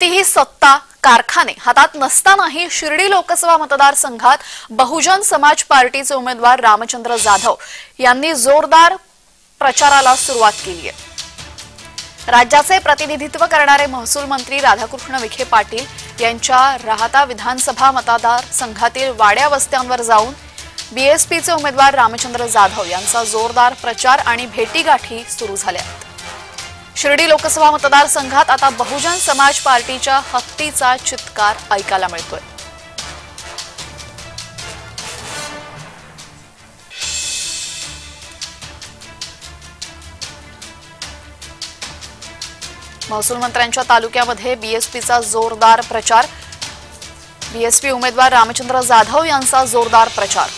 कोणतीही सत्ता कारखाने. हातात नसतानाही शिर्डी लोकसभा मतदारसंघात बहुजन समाज पार्टीचे उमेदवार रामचंद्र जाधव यांनी जोरदार प्रचाराला सुरुवात केली आहे. राज्याचे प्रतिनिधित्व करणारे महसूल मंत्री राधाकृष्ण विखे पाटील यांच्या राहता विधानसभा मतदारसंघातील वाड्या वस्त्यांवर जाऊन बीएसपीचे उमेदवार रामचंद्र जाधव यांचा जोरदार प्रचार आणि भेटीगाठी सुरू झाल्या आहेत. शिर्डी लोकसभा मतदारसंघात आता बहुजन समाज पार्टीच्या हत्तीचा चित्कार ऐकायला मिळतोय. महसूल मंत्र्यांच्या तालुक्यामध्ये बीएसपीचा जोरदार प्रचार. बीएसपी उमेदवार रामचंद्र जाधव यांचा जोरदार प्रचार.